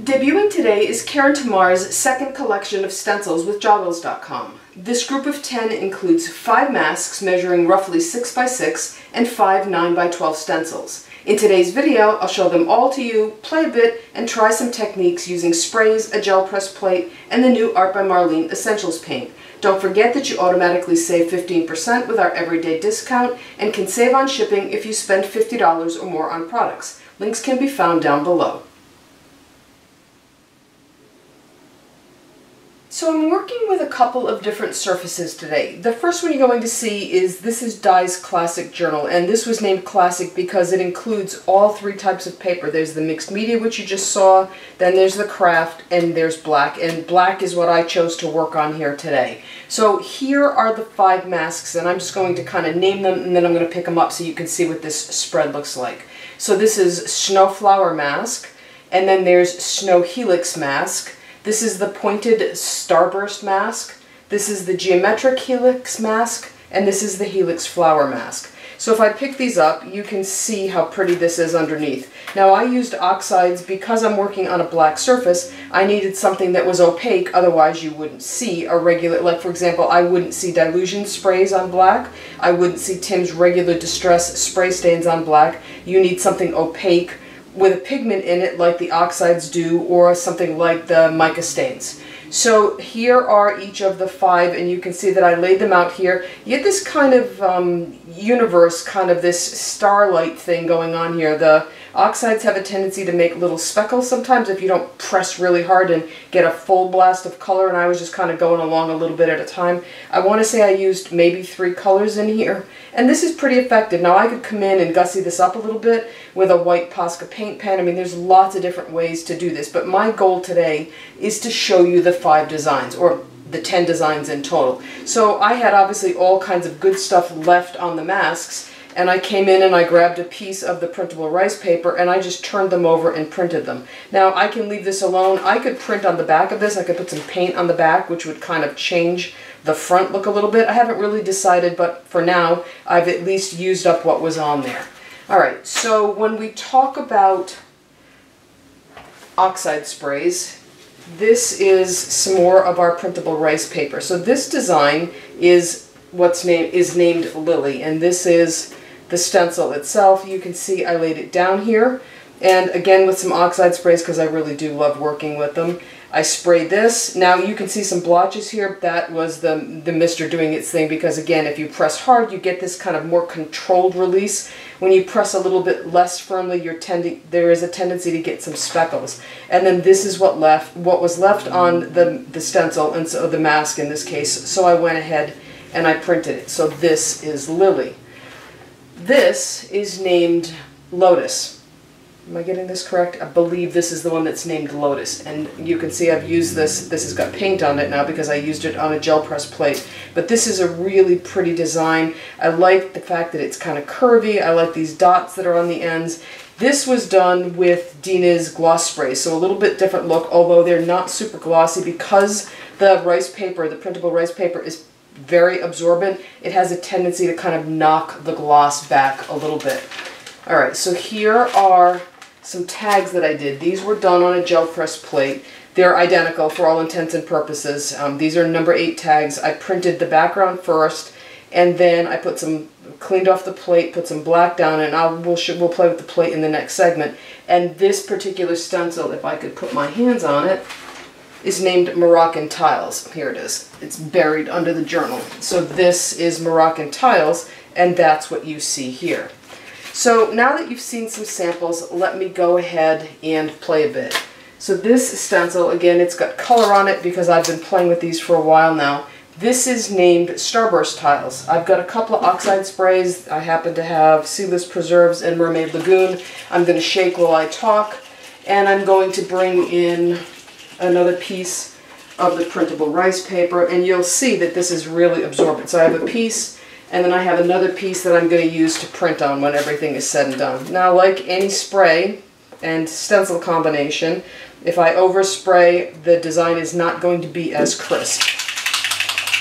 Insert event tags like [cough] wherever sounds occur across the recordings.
Debuting today is Keren Tamir's second collection of stencils with Joggles.com. This group of 10 includes 5 masks measuring roughly 6 by 6 and 5 9 by 12 stencils. In today's video, I'll show them all to you, play a bit, and try some techniques using sprays, a gel press plate, and the new Art by Marlene Essentials paint. Don't forget that you automatically save 15% with our everyday discount and can save on shipping if you spend $50 or more on products. Links can be found down below. So I'm working with a couple of different surfaces today. The first one you're going to see is this is Dyan's Classic Journal, and this was named Classic because it includes all three types of paper. There's the mixed media, which you just saw, then there's the craft, and there's black, and black is what I chose to work on here today. So here are the five masks, and I'm just going to kind of name them, and then I'm going to pick them up so you can see what this spread looks like. So this is Snowflower Mask, and then there's Snow Helix Mask, this is the pointed starburst mask. This is the geometric helix mask, and this is the helix flower mask. So if I pick these up, you can see how pretty this is underneath. Now I used oxides because I'm working on a black surface. I needed something that was opaque, otherwise you wouldn't see a regular, like for example, I wouldn't see Dylusions sprays on black. I wouldn't see Tim's regular distress spray stains on black. You need something opaque with a pigment in it like the oxides do or something like the mica stains. So here are each of the five and you can see that I laid them out here. You get this kind of um, universe, kind of this starlight thing going on here. The Oxides have a tendency to make little speckles sometimes if you don't press really hard and get a full blast of color, and I was just kind of going along a little bit at a time. I want to say I used maybe three colors in here, and this is pretty effective. Now I could come in and gussy this up a little bit with a white Posca paint pen. I mean, there's lots of different ways to do this, but my goal today is to show you the five designs, or the 10 designs in total. So I had obviously all kinds of good stuff left on the masks, and I came in and I grabbed a piece of the printable rice paper and I just turned them over and printed them. Now I can leave this alone. I could print on the back of this. I could put some paint on the back which would kind of change the front look a little bit. I haven't really decided but for now I've at least used up what was on there. Alright, so when we talk about oxide sprays, this is some more of our printable rice paper. So this design is what's named is named Lily and this is the stencil itself, you can see I laid it down here. And again with some oxide sprays because I really do love working with them. I sprayed this. Now you can see some blotches here. That was the, the mister doing its thing because again, if you press hard, you get this kind of more controlled release. When you press a little bit less firmly, you're tending, there is a tendency to get some speckles. And then this is what left, what was left on the, the stencil, and so the mask in this case. So I went ahead and I printed it. So this is Lily. This is named Lotus. Am I getting this correct? I believe this is the one that's named Lotus. And you can see I've used this, this has got paint on it now because I used it on a gel press plate. But this is a really pretty design. I like the fact that it's kind of curvy. I like these dots that are on the ends. This was done with Dina's gloss spray, so a little bit different look, although they're not super glossy because the rice paper, the printable rice paper, is very absorbent, it has a tendency to kind of knock the gloss back a little bit. Alright, so here are some tags that I did. These were done on a gel press plate. They're identical for all intents and purposes. Um, these are number 8 tags. I printed the background first, and then I put some, cleaned off the plate, put some black down, and I'll, we'll, we'll play with the plate in the next segment. And this particular stencil, if I could put my hands on it, is named Moroccan Tiles. Here it is. It's buried under the journal. So this is Moroccan Tiles, and that's what you see here. So now that you've seen some samples, let me go ahead and play a bit. So this stencil, again, it's got color on it because I've been playing with these for a while now. This is named Starburst Tiles. I've got a couple of oxide sprays. I happen to have Seedless Preserves and Mermaid Lagoon. I'm going to shake while I talk, and I'm going to bring in another piece of the printable rice paper and you'll see that this is really absorbent. So I have a piece and then I have another piece that I'm going to use to print on when everything is said and done. Now like any spray and stencil combination, if I overspray the design is not going to be as crisp.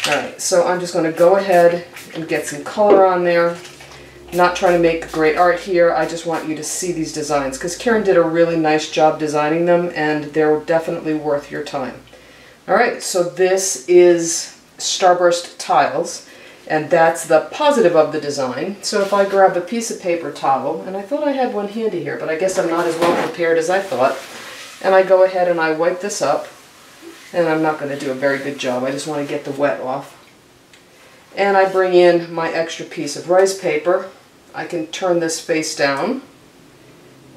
Alright, so I'm just going to go ahead and get some color on there. Not trying to make great art here. I just want you to see these designs because Keren did a really nice job designing them and they're definitely worth your time. Alright, so this is Starburst tiles and that's the positive of the design. So if I grab a piece of paper towel, and I thought I had one handy here, but I guess I'm not as well prepared as I thought, and I go ahead and I wipe this up, and I'm not going to do a very good job, I just want to get the wet off. And I bring in my extra piece of rice paper. I can turn this face down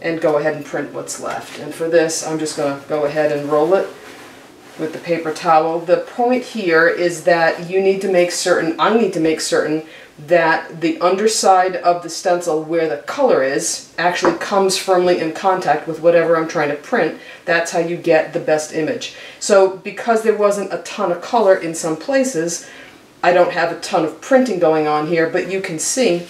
and go ahead and print what's left. And for this, I'm just going to go ahead and roll it with the paper towel. The point here is that you need to make certain, I need to make certain that the underside of the stencil where the color is actually comes firmly in contact with whatever I'm trying to print. That's how you get the best image. So because there wasn't a ton of color in some places, I don't have a ton of printing going on here, but you can see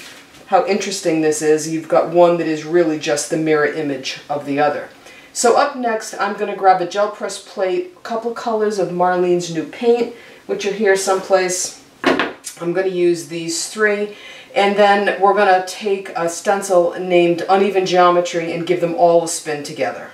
how interesting this is. You've got one that is really just the mirror image of the other. So up next, I'm going to grab a gel press plate, a couple colors of Marlene's new paint, which are here someplace. I'm going to use these three. And then we're going to take a stencil named Uneven Geometry and give them all a spin together.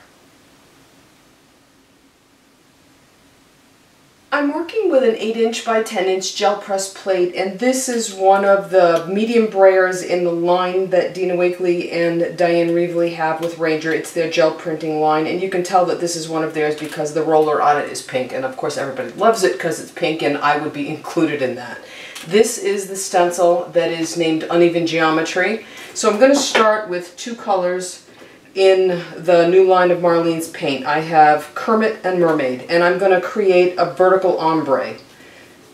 I'm working with an 8 inch by 10 inch gel press plate and this is one of the medium brayers in the line that Dina Wakley and Dyan Reaveley have with Ranger. It's their gel printing line and you can tell that this is one of theirs because the roller on it is pink and of course everybody loves it because it's pink and I would be included in that. This is the stencil that is named Uneven Geometry. So I'm going to start with two colors in the new line of Marlene's paint. I have Kermit and Mermaid, and I'm going to create a vertical ombre.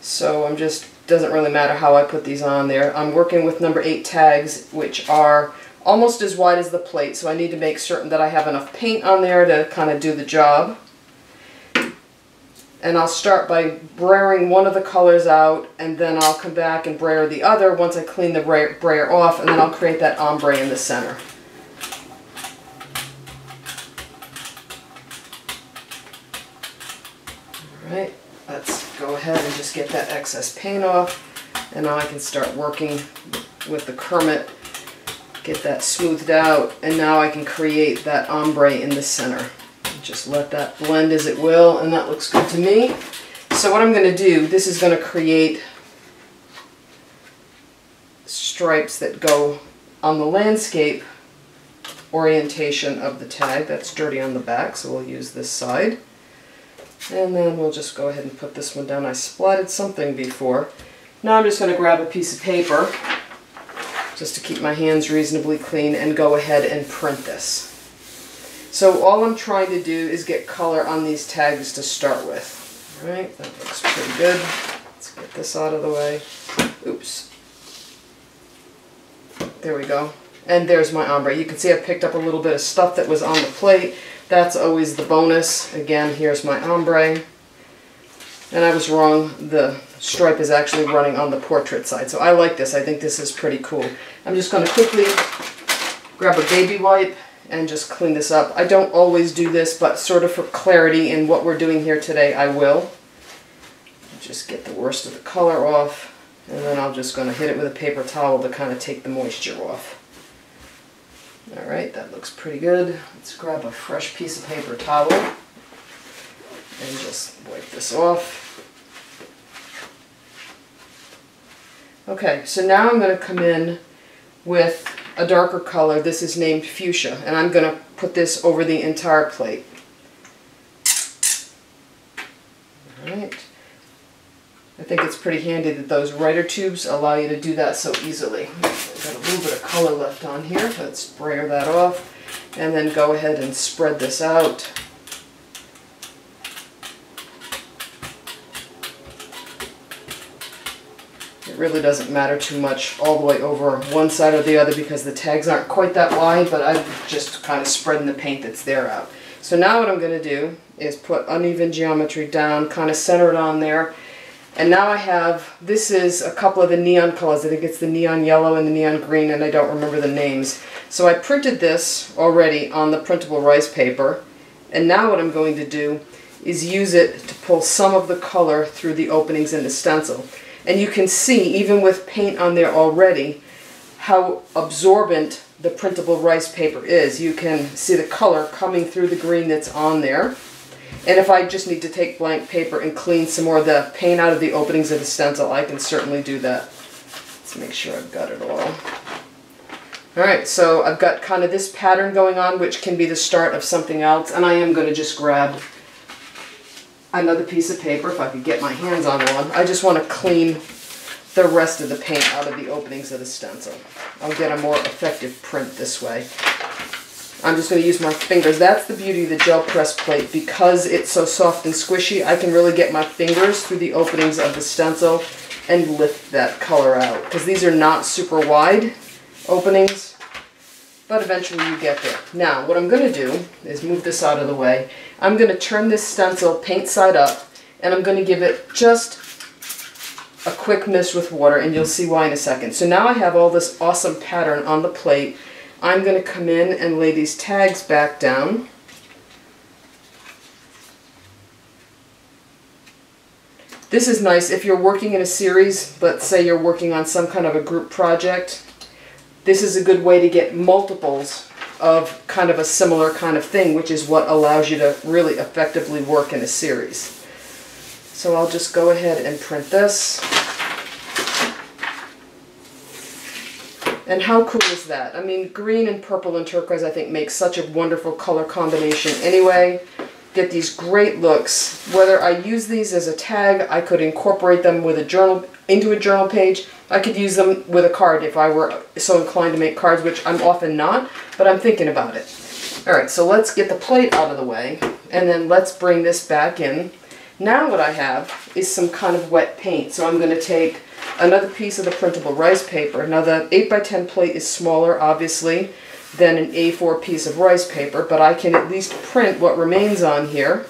So I'm just, doesn't really matter how I put these on there. I'm working with number 8 tags, which are almost as wide as the plate, so I need to make certain that I have enough paint on there to kind of do the job. And I'll start by brayering one of the colors out, and then I'll come back and brayer the other once I clean the brayer off, and then I'll create that ombre in the center. Alright, let's go ahead and just get that excess paint off. And now I can start working with the Kermit, get that smoothed out, and now I can create that ombre in the center. Just let that blend as it will, and that looks good to me. So what I'm going to do, this is going to create stripes that go on the landscape orientation of the tag. That's dirty on the back, so we'll use this side. And then we'll just go ahead and put this one down. I splatted something before. Now I'm just going to grab a piece of paper just to keep my hands reasonably clean and go ahead and print this. So all I'm trying to do is get color on these tags to start with. All right, that looks pretty good. Let's get this out of the way. Oops. There we go. And there's my ombre. You can see I picked up a little bit of stuff that was on the plate. That's always the bonus. Again, here's my ombre. And I was wrong. The stripe is actually running on the portrait side. So I like this. I think this is pretty cool. I'm just going to quickly grab a baby wipe and just clean this up. I don't always do this, but sort of for clarity in what we're doing here today, I will. Just get the worst of the color off. And then I'm just going to hit it with a paper towel to kind of take the moisture off. Alright, that looks pretty good. Let's grab a fresh piece of paper towel and just wipe this off. Okay, so now I'm going to come in with a darker color. This is named Fuchsia, and I'm going to put this over the entire plate. Alright. I think it's pretty handy that those writer tubes allow you to do that so easily. Little bit of color left on here. Let's brayer that off and then go ahead and spread this out. It really doesn't matter too much all the way over one side or the other because the tags aren't quite that wide, but I'm just kind of spreading the paint that's there out. So now what I'm going to do is put uneven geometry down, kind of center it on there, and now I have, this is a couple of the neon colors. I think it's the neon yellow and the neon green, and I don't remember the names. So I printed this already on the printable rice paper. And now what I'm going to do is use it to pull some of the color through the openings in the stencil. And you can see, even with paint on there already, how absorbent the printable rice paper is. You can see the color coming through the green that's on there. And if I just need to take blank paper and clean some more of the paint out of the openings of the stencil, I can certainly do that. Let's make sure I've got it all. Alright, so I've got kind of this pattern going on, which can be the start of something else, and I am going to just grab another piece of paper, if I could get my hands on one. I just want to clean the rest of the paint out of the openings of the stencil. I'll get a more effective print this way. I'm just going to use my fingers. That's the beauty of the gel press plate. Because it's so soft and squishy, I can really get my fingers through the openings of the stencil and lift that color out. Because these are not super wide openings, but eventually you get there. Now, what I'm going to do is move this out of the way. I'm going to turn this stencil paint side up, and I'm going to give it just a quick mist with water, and you'll see why in a second. So now I have all this awesome pattern on the plate. I'm going to come in and lay these tags back down. This is nice if you're working in a series, let's say you're working on some kind of a group project, this is a good way to get multiples of kind of a similar kind of thing, which is what allows you to really effectively work in a series. So I'll just go ahead and print this. And how cool is that? I mean, green and purple and turquoise I think makes such a wonderful color combination anyway. Get these great looks. Whether I use these as a tag, I could incorporate them with a journal into a journal page. I could use them with a card if I were so inclined to make cards, which I'm often not, but I'm thinking about it. Alright, so let's get the plate out of the way, and then let's bring this back in. Now what I have is some kind of wet paint, so I'm going to take another piece of the printable rice paper. Now the 8 by 10 plate is smaller, obviously, than an A4 piece of rice paper, but I can at least print what remains on here.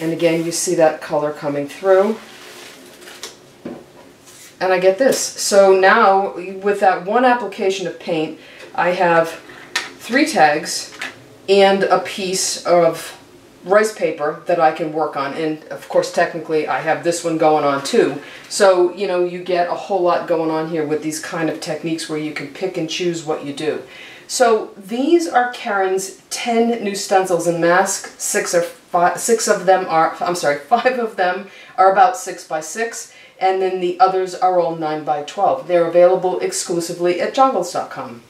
And again, you see that color coming through and I get this. So now, with that one application of paint, I have three tags and a piece of rice paper that I can work on. And of course, technically, I have this one going on too. So, you know, you get a whole lot going on here with these kind of techniques where you can pick and choose what you do. So these are Keren's 10 new stencils and masks. Six, or five, six of them are, I'm sorry, [laughs] five of them are about six by six and then the others are all 9 by 12. They're available exclusively at joggles.com.